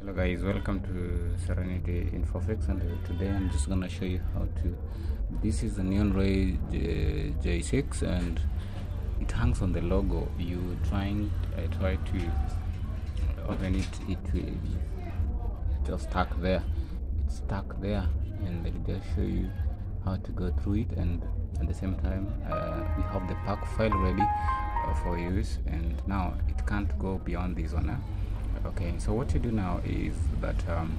hello guys welcome to serenity infofix and uh, today i'm just gonna show you how to this is the neon ray J, j6 and it hangs on the logo you trying i try to open it it will just stuck there it's stuck there and me just show you how to go through it and at the same time uh, we have the pack file ready uh, for use and now it can't go beyond this one? Okay so what you do now is that um,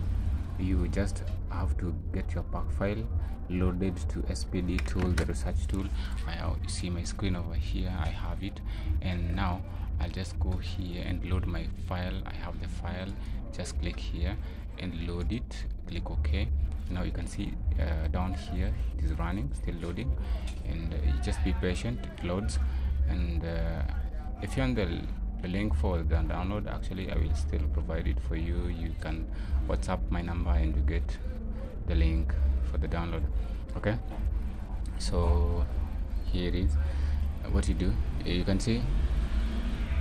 you just have to get your pack file loaded to spd tool the research tool. I you see my screen over here i have it. And now i'll just go here and load my file. I have the file. Just click here and load it. Click ok. Now you can see uh, down here it is running still loading. And uh, just be patient. It loads. And uh, if you want the, the link for the download. Actually i will still provide it for you. You can whatsapp my number and you get the link for the download. Okay? So here it is what you do. You can see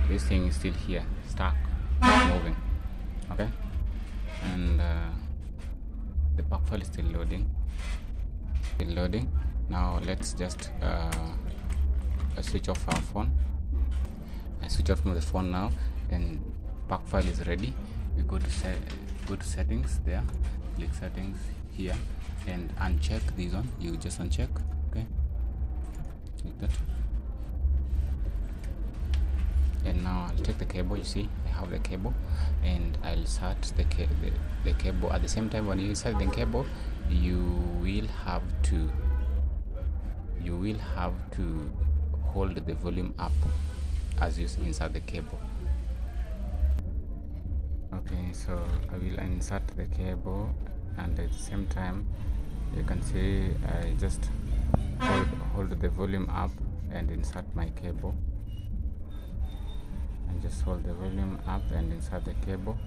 this thing is still here stuck moving. Okay? And uh, the pack file is still loading. Still loading. Now let's just uh, switch off our phone I switch off from the phone now and pack file is ready. We go to set go to settings there click settings here and uncheck this one. You just uncheck okay? Like that. And now I'll take the cable you see I have the cable and I'll insert the, the, the cable. At the same time when you insert the cable you will have to you will have to hold the volume up as you insert the cable. Okay so I will insert the cable and at the same time you can see I just hold, hold the volume up and insert my cable. And just hold the volume up and insert the cable.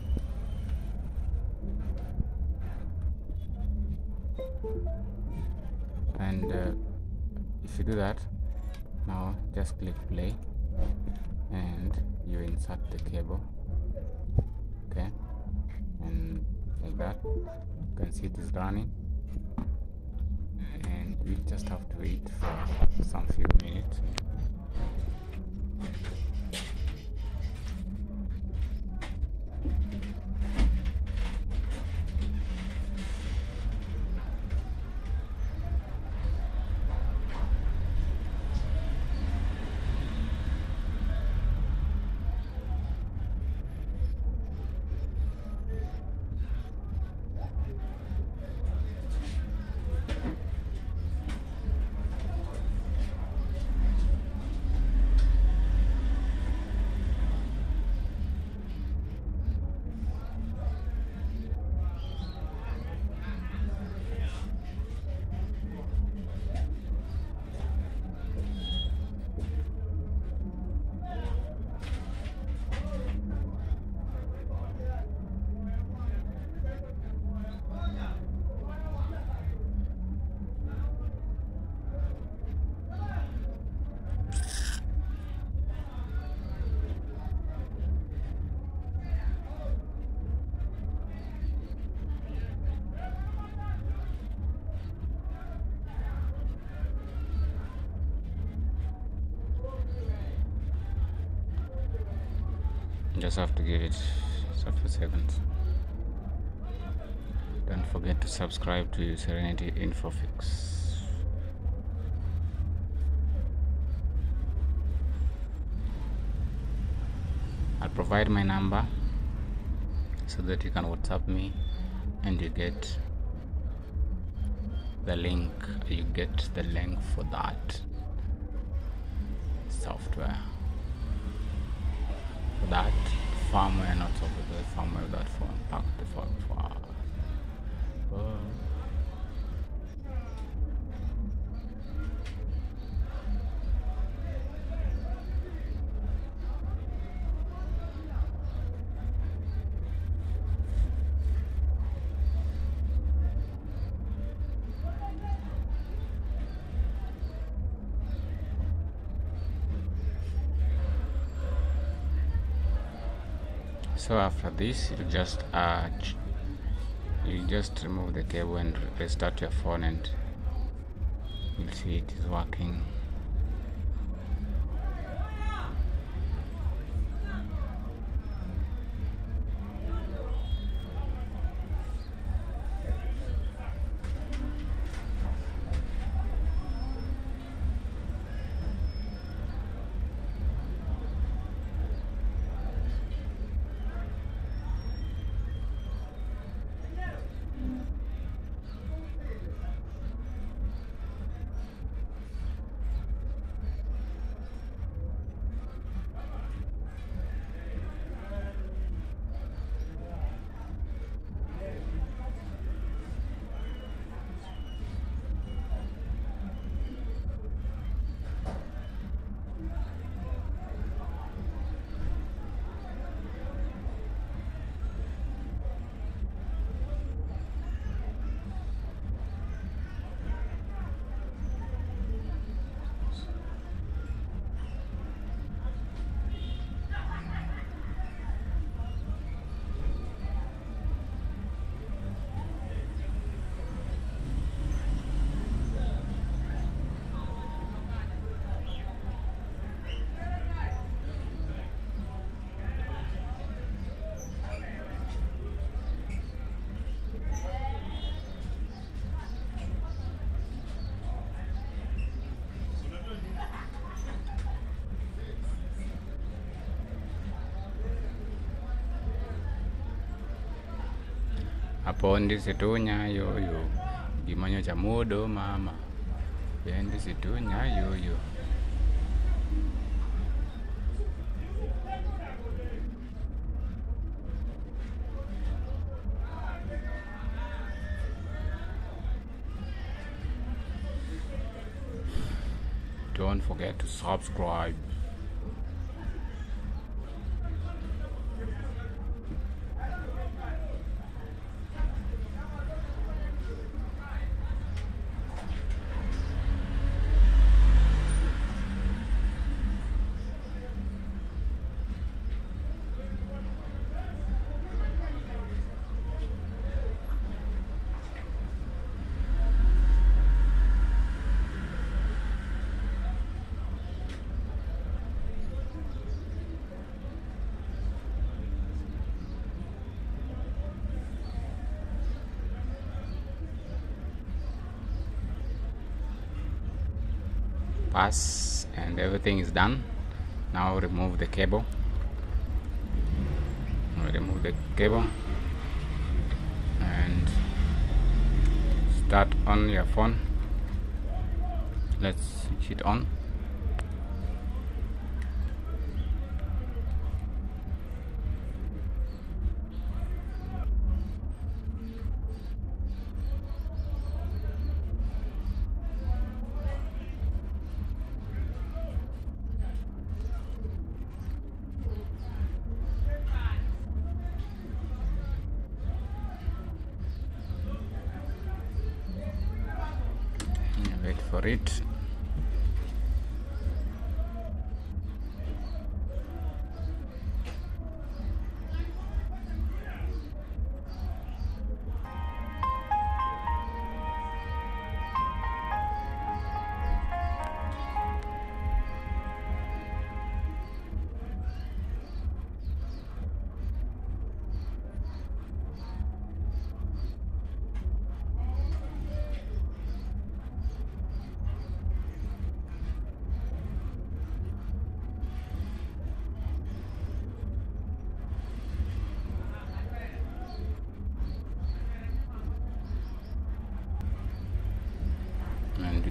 And uh, if you do that now just click play and you insert the cable. Okay. And like that. You can see it is running. And we just have to wait for some few minutes just have to give it a few seconds. Don't forget to subscribe to serenity infofix. I'll provide my number so that you can whatsapp me and you get the link you get the link for that software that firmware not software the firmware that phone pack the phone for so after this you just uh, you just remove the cable and restart your phone and you'll see it is working hapo ndisitunya yoyo gimanyo cha mudo mama. Bendisitunya yoyo don't forget to subscribe pass and everything is done. Now remove the cable. Remove the cable and start on your phone. Let's switch it on it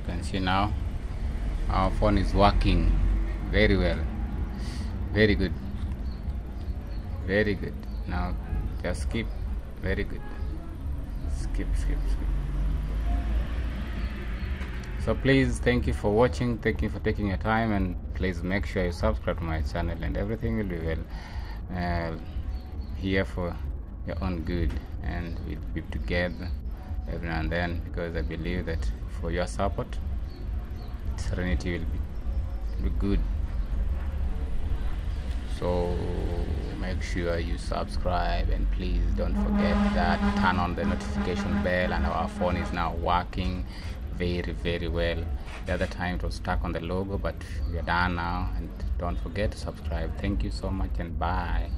can see now our phone is working very well. Very good. Very good. Now just skip. Very good. Skip skip skip. So please thank you for watching. Thank you for taking your time and please make sure you subscribe to my channel and everything will be well uh, here for your own good and we'll be together every now and then because I believe that for your support. Serenity will be, be good. So make sure you subscribe and please don't forget that turn on the notification bell and our phone is now working very very well. The other time it was stuck on the logo but we are done now. And don't forget to subscribe. Thank you so much and bye